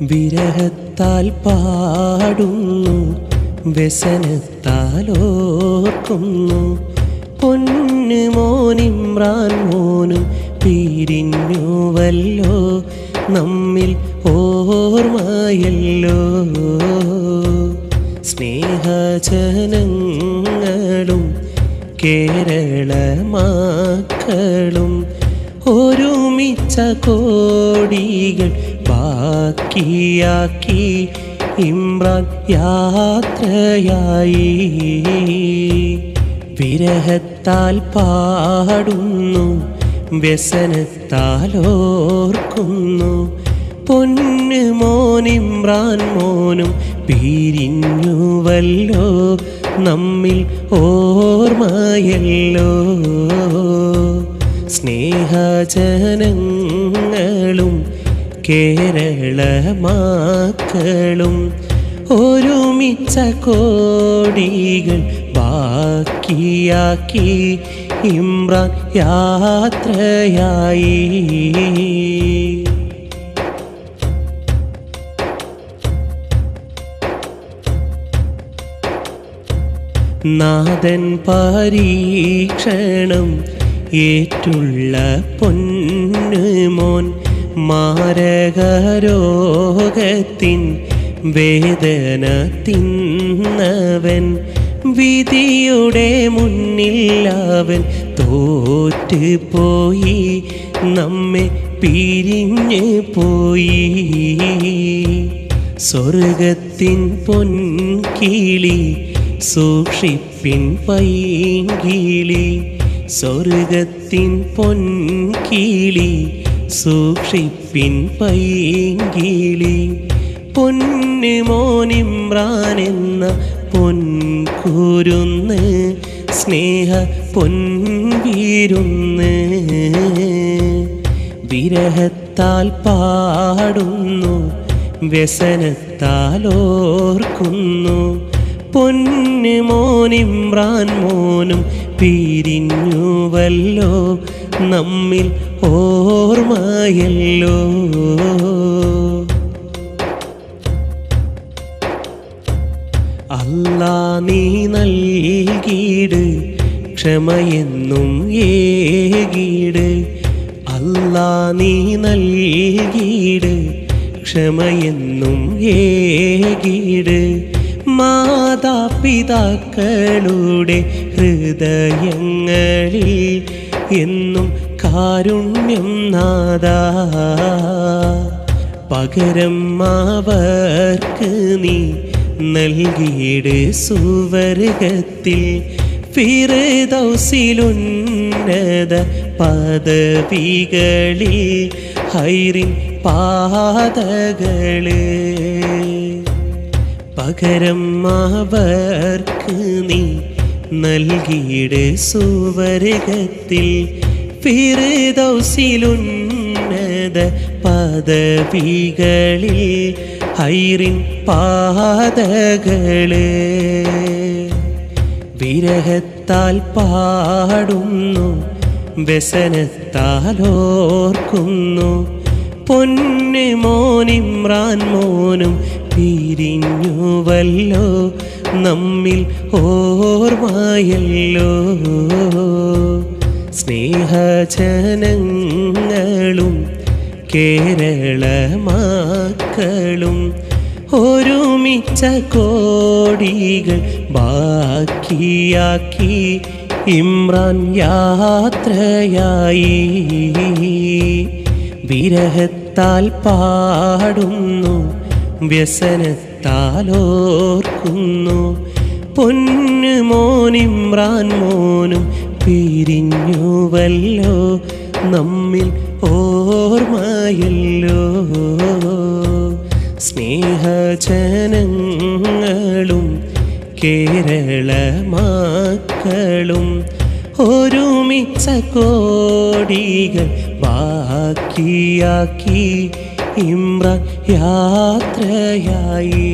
വിരഹത്താൽ പാടുന്നു വ്യസനത്താലോർക്കുന്നു പൊന്ന് മോനിമ്രാൻ മോനും പിരിഞ്ഞുവല്ലോ നമ്മിൽ ഓർമ്മയല്ലോ. സ്നേഹജനങ്ങളും കേരള മക്കളും ഒരുമിച്ച കോടികൾ ബാക്കിയാക്കി ഇമ്രാൻ യാത്രയായി വിരഹത്താൽ പാടുന്നു വ്യസനത്താലോർക്കുന്നു പൊന്ന് മോനിമ്രാൻ മോനും പിരിഞ്ഞുവല്ലോ നമ്മിൽ ഓർമ്മയല്ലോ. സ്നേഹജനങ്ങളും കേരള മക്കളും ഒരുമിച്ച കോടികൾ ബാക്കിയാക്കി ഇമ്രാൻ യാത്രയായി. നാഥൻ പരീക്ഷണം ഏറ്റുള്ള പൊന്നുമോൻ മാരകരോഗത്തിൻ വേദന തിന്നവൻ വിധിയുടെ മുന്നിൽ തോറ്റു പോയി നമ്മെ പിരിഞ്ഞു പോയി. സ്വർഗത്തിൻ പൊൻകിളി സൂക്ഷിപ്പിൻ പൈങ്കിളി സ്വർഗത്തിൻ പൊൻകിളി സൂക്ഷിപ്പിൻ പൈങ്കിളി. പൊന്നു മോനിമ്രാൻ എന്ന പൊൻ കൂരുന്ന് സ്നേഹ പൊൻ പൊൻവീരുന്ന്. വിരഹത്താൽ പാടുന്നു വ്യസനത്താൽ ഓർക്കുന്നു പൊന്നു മോനിമ്രാൻ മോനും പിരിഞ്ഞുവല്ലോ നമ്മിൽ ഓർമ്മയല്ലോ. അല്ലാ നീ നൽകീട് ക്ഷമയെന്നും ഏകീട് അല്ലാ നീ നൽകീട് ക്ഷമയെന്നും ഏകീട് മാതാപിതാക്കളുടെ ഹൃദയങ്ങളിൽ എന്നും കാരുണ്യം നാദ. പകരം അവർക്ക് നീ നൽകിയിട് സുവർഗത്തിൽ. ഫിറദൗസിലുന്നത പദവികളിൽ ഹൈറിൻ പാതകൾ. പകരം അവർക്ക് നീ നൽകിയിട് സുവരകത്തിൽ ഫിറുദൗസിലുന്നത പദവികളിൽ ഹൈറിൻ പാതകൾ വിരഹത്താൽ പാടുന്നു വ്യസനത്താൽ ഓർക്കുന്നു. പൊന്നു മോനിമ്രാൻ മോനും പിരിഞ്ഞുവല്ലോ നമ്മിൽ ഓർമ്മയല്ലോ. സ്നേഹജനങ്ങളും കേരള മക്കളും ഒരുമിച്ച കോടികൾ ബാക്കിയാക്കി ഇമ്രാൻ യാത്രയായി. വിരഹത്താൽ പാടുന്നു വ്യസനത്താലോർക്കുന്നു പൊന്നു മോനിമ്രാൻ മോനും പിരിഞ്ഞുവല്ലോ നമ്മിൽ ഓർമ്മയല്ലോ. സ്നേഹജനങ്ങളും കേരള മക്കളും ഒരുമിച്ച കോടികൾ ബാക്കിയാക്കി ഇമ്ര യാത്രയായി